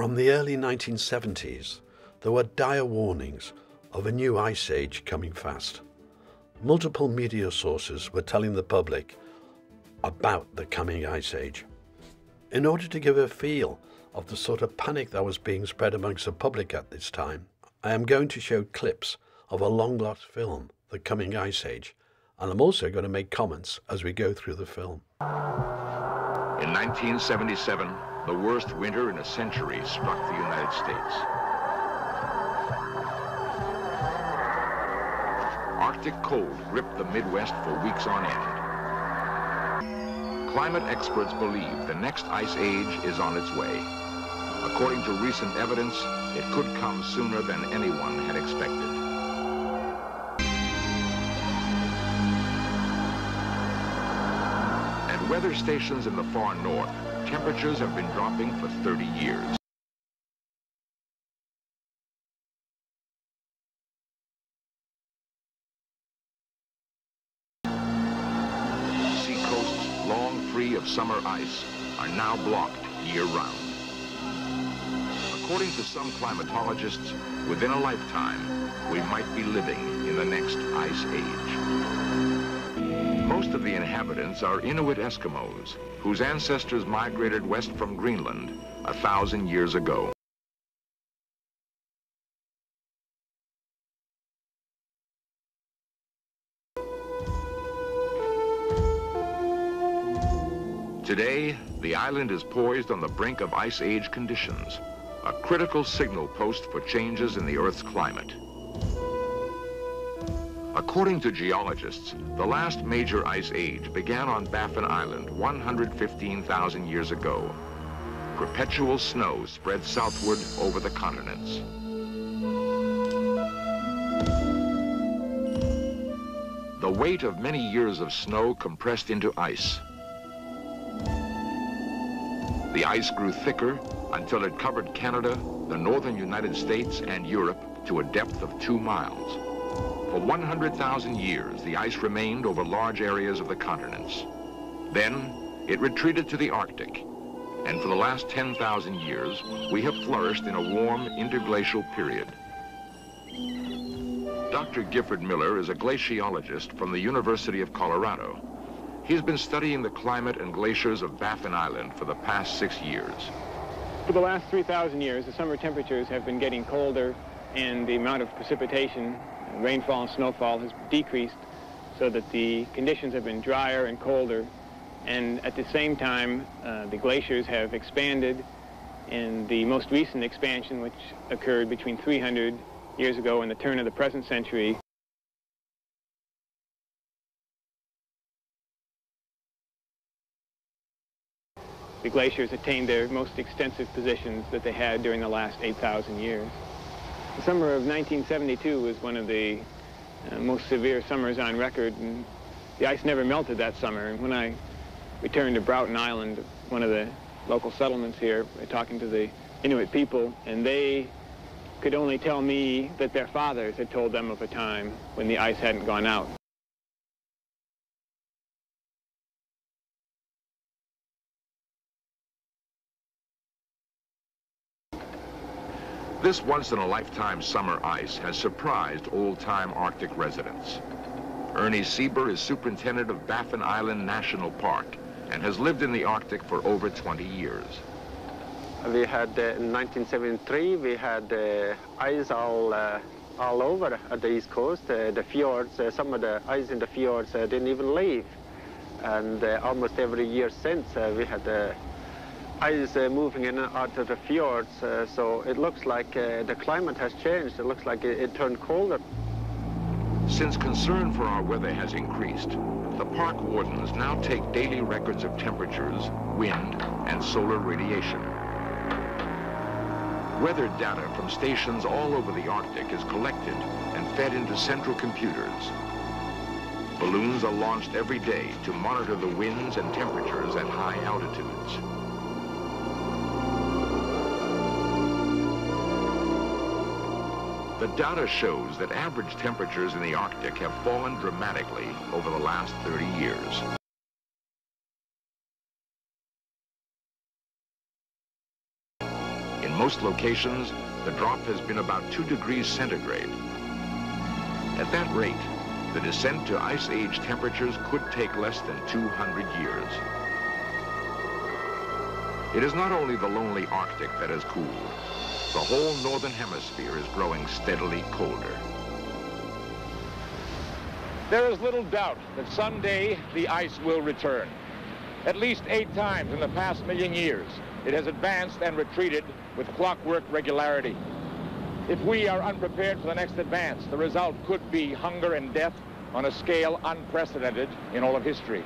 From the early 1970s, there were dire warnings of a new ice age coming fast. Multiple media sources were telling the public about the coming ice age. In order to give a feel of the sort of panic that was being spread amongst the public at this time, I am going to show clips of a long lost film, The Coming Ice Age, and I'm also going to make comments as we go through the film. In 1977, the worst winter in a century struck the United States. Arctic cold gripped the Midwest for weeks on end. Climate experts believe the next ice age is on its way. According to recent evidence, it could come sooner than anyone had expected. And weather stations in the far north, temperatures have been dropping for 30 years. Seacoasts, long free of summer ice, are now blocked year-round. According to some climatologists, within a lifetime, we might be living in the next ice age. Most of the inhabitants are Inuit Eskimos, whose ancestors migrated west from Greenland a thousand years ago. Today, the island is poised on the brink of ice age conditions, a critical signal post for changes in the Earth's climate. According to geologists, the last major ice age began on Baffin Island 115,000 years ago. Perpetual snow spread southward over the continents. The weight of many years of snow compressed into ice. The ice grew thicker until it covered Canada, the northern United States, and Europe to a depth of two miles. For 100,000 years, the ice remained over large areas of the continents. Then, it retreated to the Arctic, and for the last 10,000 years, we have flourished in a warm interglacial period. Dr. Gifford Miller is a glaciologist from the University of Colorado. He's been studying the climate and glaciers of Baffin Island for the past six years. For the last 3,000 years, the summer temperatures have been getting colder and the amount of precipitation, rainfall and snowfall has decreased so that the conditions have been drier and colder. And at the same time, uh, the glaciers have expanded and the most recent expansion, which occurred between 300 years ago and the turn of the present century, the glaciers attained their most extensive positions that they had during the last 8,000 years. The summer of 1972 was one of the uh, most severe summers on record, and the ice never melted that summer. And when I returned to Broughton Island, one of the local settlements here, talking to the Inuit people, and they could only tell me that their fathers had told them of a time when the ice hadn't gone out. This once-in-a-lifetime summer ice has surprised old-time Arctic residents. Ernie Sieber is superintendent of Baffin Island National Park and has lived in the Arctic for over 20 years. We had, uh, in 1973, we had uh, ice all, uh, all over at the east coast. Uh, the fjords, uh, some of the ice in the fjords uh, didn't even leave. And almost every year since, we had ice uh, moving in and out of the fjords, uh, so it looks like uh, the climate has changed. It looks like it, it, turned colder. Since concern for our weather has increased, the park wardens now take daily records of temperatures, wind, and solar radiation. Weather data from stations all over the Arctic is collected and fed into central computers. Balloons are launched every day to monitor the winds and temperatures at high altitudes. The data shows that average temperatures in the Arctic have fallen dramatically over the last 30 years. In most locations, the drop has been about 2 degrees centigrade. At that rate, the descent to ice age temperatures could take less than 200 years. It is not only the lonely Arctic that has cooled. The whole northern hemisphere is growing steadily colder. There is little doubt that someday the ice will return. At least eight times in the past million years, it has advanced and retreated with clockwork regularity. If we are unprepared for the next advance, the result could be hunger and death on a scale unprecedented in all of history.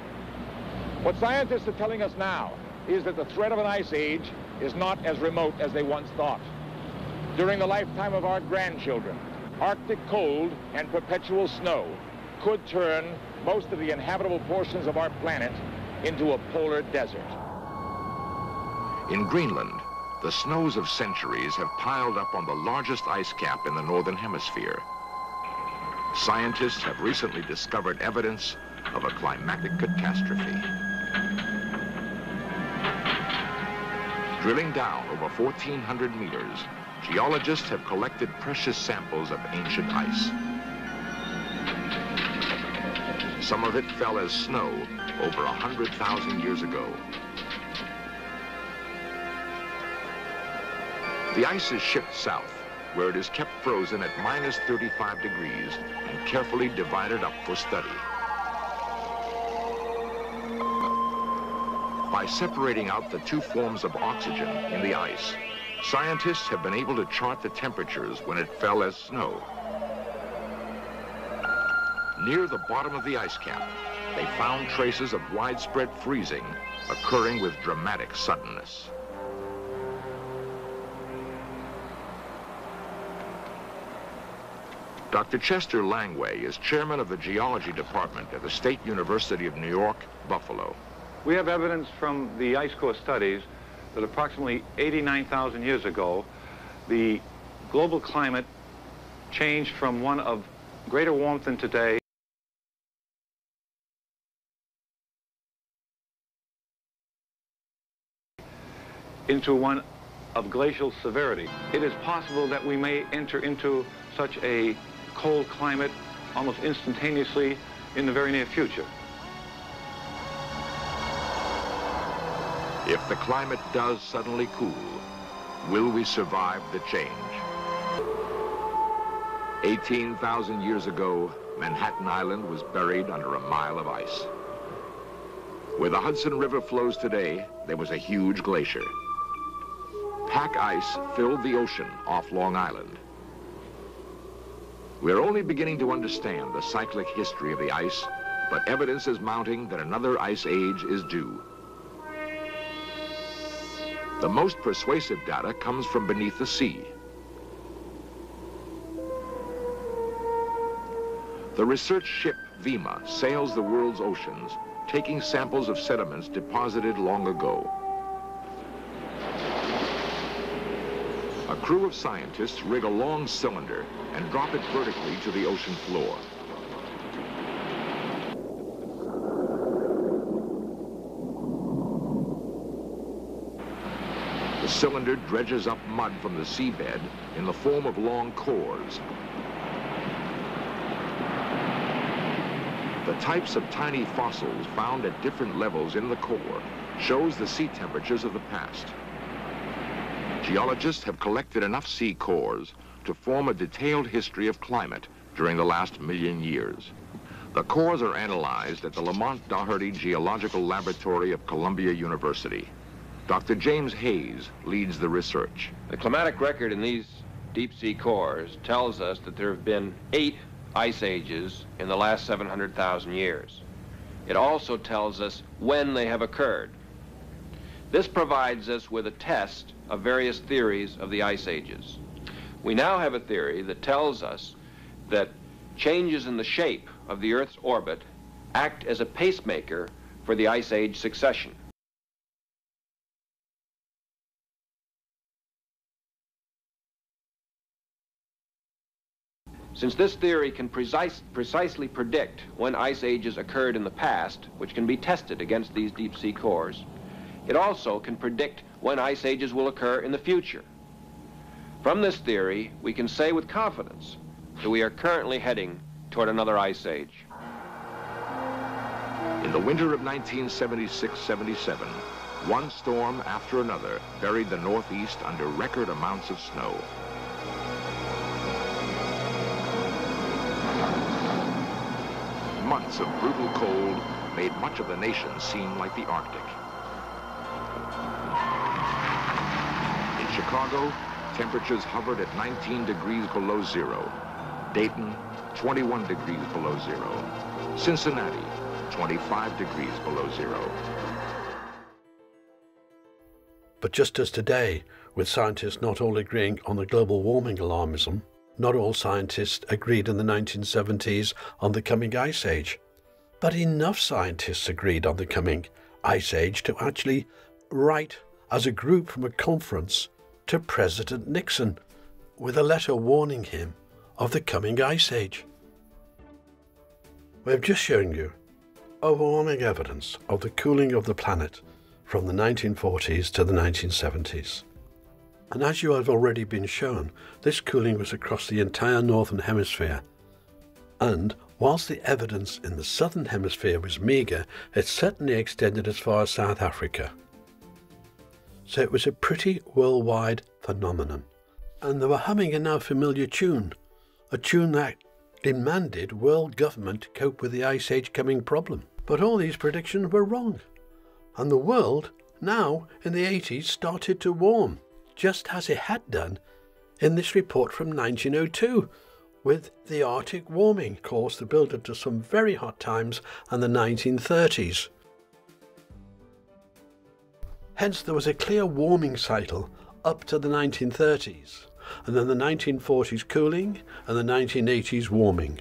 What scientists are telling us now is that the threat of an ice age is not as remote as they once thought. During the lifetime of our grandchildren, Arctic cold and perpetual snow could turn most of the inhabitable portions of our planet into a polar desert. In Greenland, the snows of centuries have piled up on the largest ice cap in the Northern Hemisphere. Scientists have recently discovered evidence of a climatic catastrophe. Drilling down over 1,400 meters, geologists have collected precious samples of ancient ice. Some of it fell as snow over 100,000 years ago. The ice is shipped south, where it is kept frozen at minus 35 degrees and carefully divided up for study. By separating out the two forms of oxygen in the ice, scientists have been able to chart the temperatures when it fell as snow. Near the bottom of the ice cap, they found traces of widespread freezing occurring with dramatic suddenness. Dr. Chester Langway is chairman of the geology department at the State University of New York, Buffalo. We have evidence from the ice core studies that approximately 89,000 years ago, the global climate changed from one of greater warmth than today into one of glacial severity. It is possible that we may enter into such a cold climate almost instantaneously in the very near future. If the climate does suddenly cool, will we survive the change? 18,000 years ago, Manhattan Island was buried under a mile of ice. Where the Hudson River flows today, there was a huge glacier. Pack ice filled the ocean off Long Island. We're only beginning to understand the cyclic history of the ice, but evidence is mounting that another ice age is due. The most persuasive data comes from beneath the sea. The research ship Vema sails the world's oceans, taking samples of sediments deposited long ago. A crew of scientists rig a long cylinder and drop it vertically to the ocean floor. Cylinder dredges up mud from the seabed in the form of long cores. The types of tiny fossils found at different levels in the core shows the sea temperatures of the past. Geologists have collected enough sea cores to form a detailed history of climate during the last million years. The cores are analyzed at the Lamont Doherty Geological Laboratory of Columbia University. Dr. James Hays leads the research. The climatic record in these deep sea cores tells us that there have been eight ice ages in the last 700,000 years. It also tells us when they have occurred. This provides us with a test of various theories of the ice ages. We now have a theory that tells us that changes in the shape of the Earth's orbit act as a pacemaker for the ice age succession. Since this theory can precise, precisely predict when ice ages occurred in the past, which can be tested against these deep sea cores, it also can predict when ice ages will occur in the future. From this theory, we can say with confidence that we are currently heading toward another ice age. In the winter of 1976-77, one storm after another buried the Northeast under record amounts of snow. Months of brutal cold made much of the nation seem like the Arctic. In Chicago, temperatures hovered at 19 degrees below zero. Dayton, 21 degrees below zero. Cincinnati, 25 degrees below zero. But just as today, with scientists not all agreeing on the global warming alarmism, not all scientists agreed in the 1970s on the coming ice age. But enough scientists agreed on the coming ice age to actually write as a group from a conference to President Nixon with a letter warning him of the coming ice age. We've just shown you overwhelming evidence of the cooling of the planet from the 1940s to the 1970s. And as you have already been shown, this cooling was across the entire northern hemisphere. And whilst the evidence in the southern hemisphere was meagre, it certainly extended as far as South Africa. So it was a pretty worldwide phenomenon. And they were humming a now familiar tune, a tune that demanded world government to cope with the Ice Age coming problem. But all these predictions were wrong. And the world, now in the 80s, started to warm, just as it had done in this report from 1902, with the Arctic warming caused the build up to some very hot times and the 1930s. Hence, there was a clear warming cycle up to the 1930s, and then the 1940s cooling and the 1980s warming.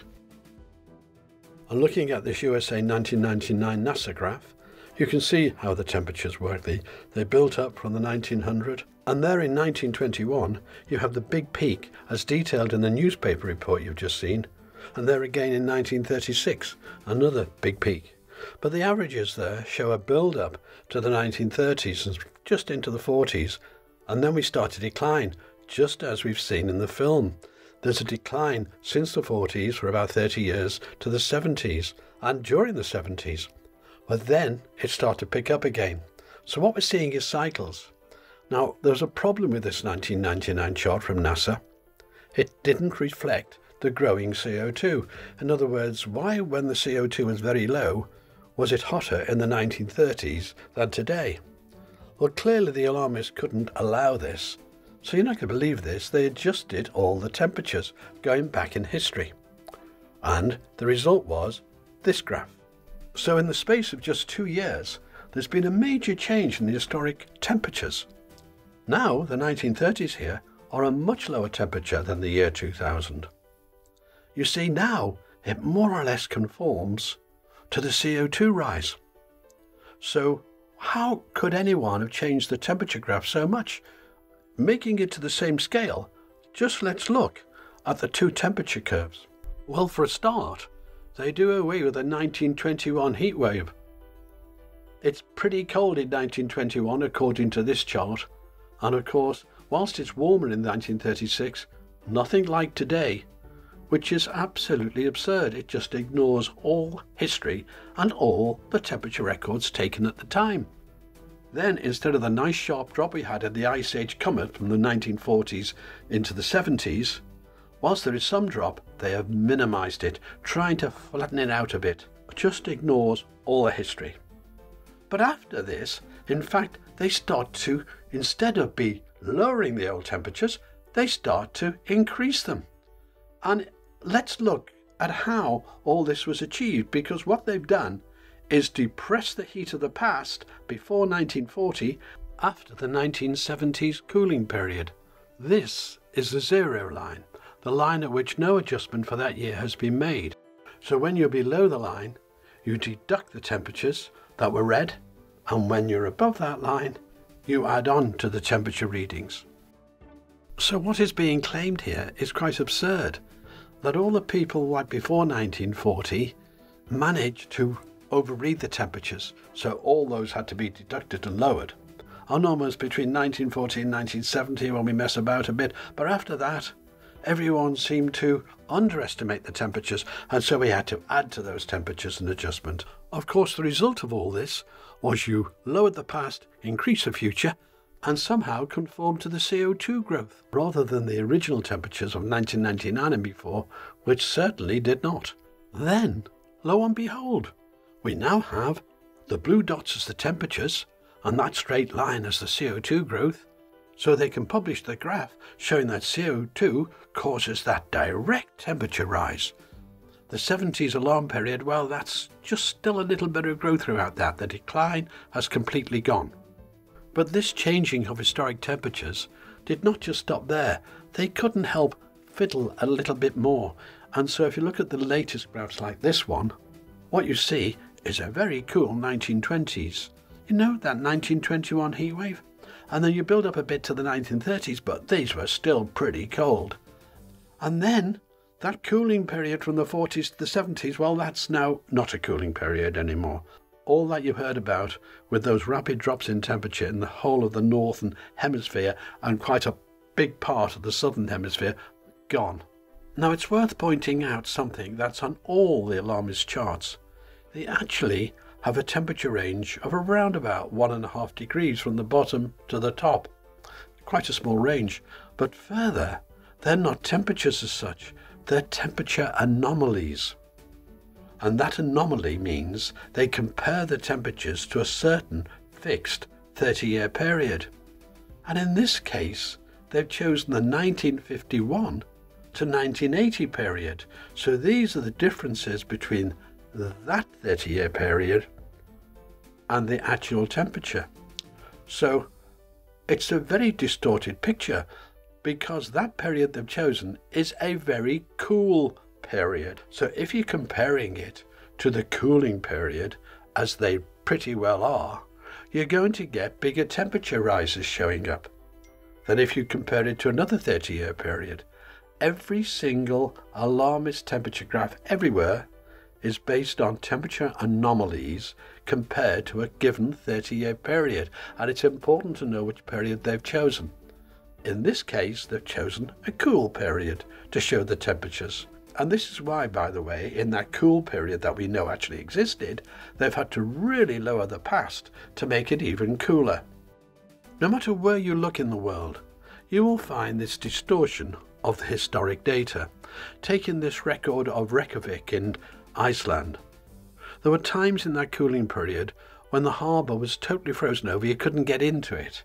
And looking at this USA 1999 NASA graph, you can see how the temperatures work. They, they built up from the 1900, and there in 1921 you have the big peak as detailed in the newspaper report you've just seen, and there again in 1936, another big peak. But the averages there show a build up to the 1930s and just into the 40s, and then we start to decline, just as we've seen in the film. There's a decline since the 40s for about 30 years to the 70s and during the 70s. But then it started to pick up again. So what we're seeing is cycles. Now, there's a problem with this 1999 chart from NASA. It didn't reflect the growing CO2. In other words, why, when the CO2 was very low, was it hotter in the 1930s than today? Well, clearly the alarmists couldn't allow this. So you're not going to believe this, they adjusted all the temperatures going back in history. And the result was this graph. So in the space of just two years, there's been a major change in the historic temperatures. Now, the 1930s here are a much lower temperature than the year 2000. You see, now it more or less conforms to the CO2 rise. So, how could anyone have changed the temperature graph so much? Making it to the same scale, just let's look at the two temperature curves. Well, for a start, they do away with the 1921 heat wave. It's pretty cold in 1921 according to this chart, and of course, whilst it's warmer in 1936, nothing like today, which is absolutely absurd. It just ignores all history and all the temperature records taken at the time. Then, instead of the nice sharp drop we had in the Ice Age comet from the 1940s into the 70s, whilst there is some drop, they have minimized it, trying to flatten it out a bit. Just ignores all the history. But after this, in fact, they start to, instead of be lowering the old temperatures, they start to increase them. And let's look at how all this was achieved because what they've done is depress the heat of the past before 1940 after the 1970s cooling period. This is the zero line, the line at which no adjustment for that year has been made. So when you're below the line, you deduct the temperatures that were read, and when you're above that line, you add on to the temperature readings. So what is being claimed here is quite absurd that all the people like before 1940 managed to overread the temperatures, so all those had to be deducted and lowered. are numbers between 1940 and 1970 when we mess about a bit, but after that, everyone seemed to underestimate the temperatures, and so we had to add to those temperatures an adjustment. Of course, the result of all this was you lowered the past, increase the future, and somehow conformed to the CO2 growth, rather than the original temperatures of 1999 and before, which certainly did not. Then, lo and behold, we now have the blue dots as the temperatures, and that straight line as the CO2 growth, so they can publish the graph showing that CO2 causes that direct temperature rise. The 70s alarm period, well, that's just still a little bit of growth throughout that. The decline has completely gone. But this changing of historic temperatures did not just stop there. They couldn't help fiddle a little bit more. And so if you look at the latest graphs like this one, what you see is a very cool 1920s. You know, that 1921 heatwave? And then you build up a bit to the 1930s, but these were still pretty cold. And then that cooling period from the 40s to the 70s, well, that's now not a cooling period anymore. All that you heard about with those rapid drops in temperature in the whole of the northern hemisphere and quite a big part of the southern hemisphere, gone. Now it's worth pointing out something that's on all the alarmist charts. They actually have a temperature range of around about one and a half degrees from the bottom to the top. Quite a small range, but further, they're not temperatures as such, they're temperature anomalies. And that anomaly means they compare the temperatures to a certain fixed 30 year period. And in this case, they've chosen the 1951 to 1980 period. So these are the differences between that 30 year period and the actual temperature. So it's a very distorted picture because that period they've chosen is a very cool period. So if you're comparing it to the cooling period, as they pretty well are, you're going to get bigger temperature rises showing up than if you compare it to another 30 year period. Every single alarmist temperature graph everywhere is based on temperature anomalies compared to a given 30 year period, and it's important to know which period they've chosen. In this case, they've chosen a cool period to show the temperatures. And this is why, by the way, in that cool period that we know actually existed, they've had to really lower the past to make it even cooler. No matter where you look in the world, you will find this distortion of the historic data. Taking this record of Reykjavik in Iceland. There were times in that cooling period when the harbour was totally frozen over, you couldn't get into it.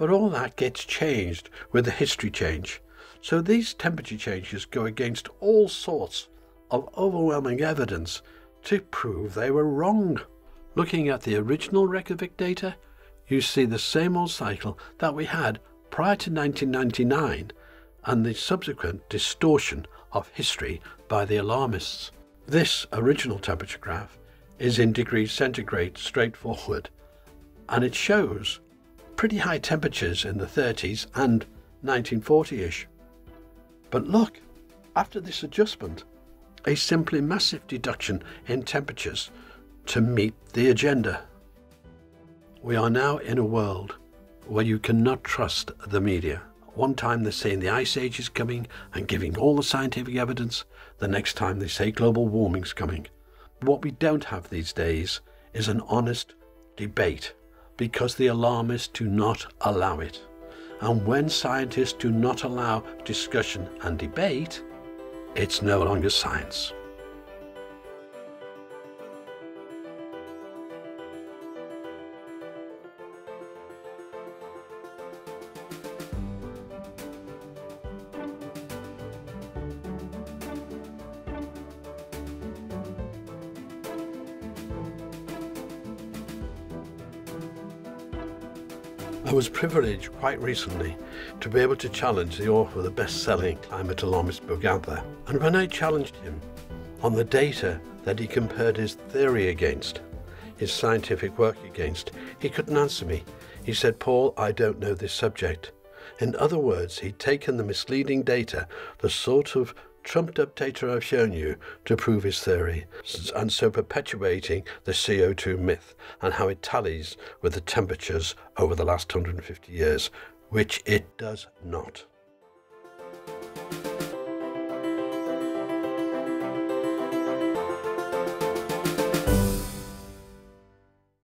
But all that gets changed with the history change. So these temperature changes go against all sorts of overwhelming evidence to prove they were wrong. Looking at the original Reykjavik data, you see the same old cycle that we had prior to 1999 and the subsequent distortion of history by the alarmists. This original temperature graph is in degrees centigrade straightforward, and it shows pretty high temperatures in the 30s and 1940-ish. But look, after this adjustment, a simply massive deduction in temperatures to meet the agenda. We are now in a world where you cannot trust the media. One time they're saying the ice age is coming and giving all the scientific evidence, the next time they say global warming's coming. What we don't have these days is an honest debate because the alarmists do not allow it. And when scientists do not allow discussion and debate, it's no longer science. Was privileged quite recently to be able to challenge the author of the best selling climate alarmist book out there. And when I challenged him on the data that he compared his theory against, his scientific work against, he couldn't answer me. He said, Paul, I don't know this subject. In other words, he'd taken the misleading data, the sort of trumped up data I've shown you to prove his theory, and so perpetuating the CO2 myth and how it tallies with the temperatures over the last 150 years, which it does not.